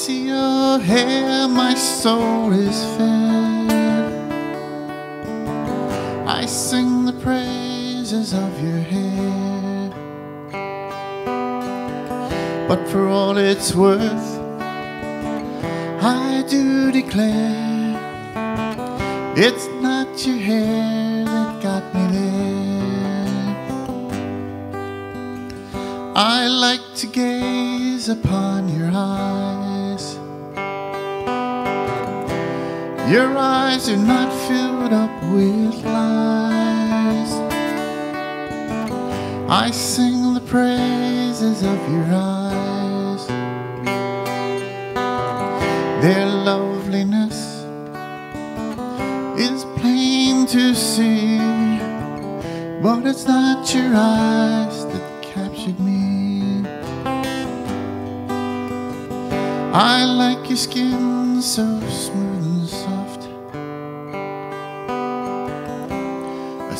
see your hair, my soul is fed. I sing the praises of your hair. But for all it's worth, I do declare it's not your hair that got me there. I like to gaze upon your eyes. Your eyes are not filled up with lies. I sing the praises of your eyes. Their loveliness is plain to see, but it's not your eyes that captured me. I like your skin so smooth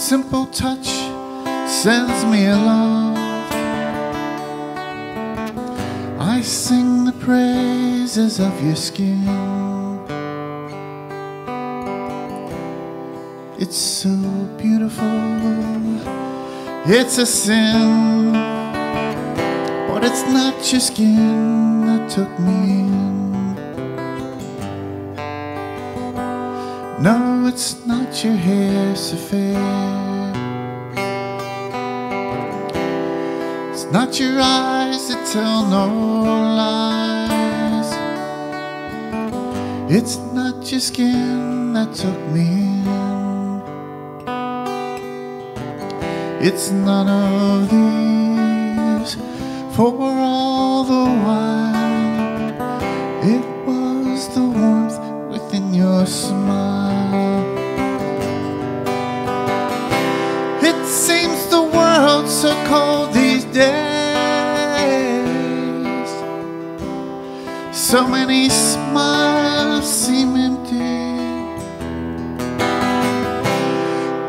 simple touch sends me aloft. I sing the praises of your skin. It's so beautiful. It's a sin, but it's not your skin that took me No, it's not your hair so fair. It's not your eyes that tell no lies. It's not your skin that took me in. It's none of these, for all the while it was the warmth within your smile. Days. So many smiles seem empty.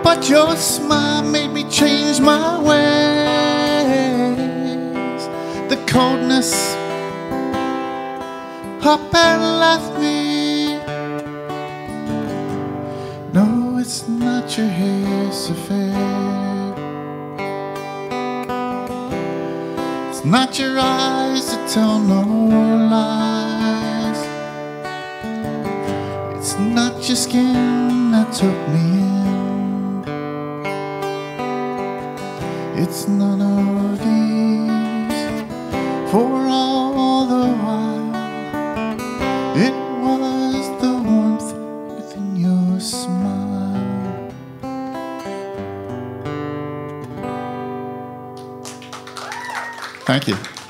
But your smile made me change my ways. The coldness up and left me. No, it's not your hair so Not your eyes that tell no lies. It's not your skin that took me in. It's none of these, for all the while it Thank you.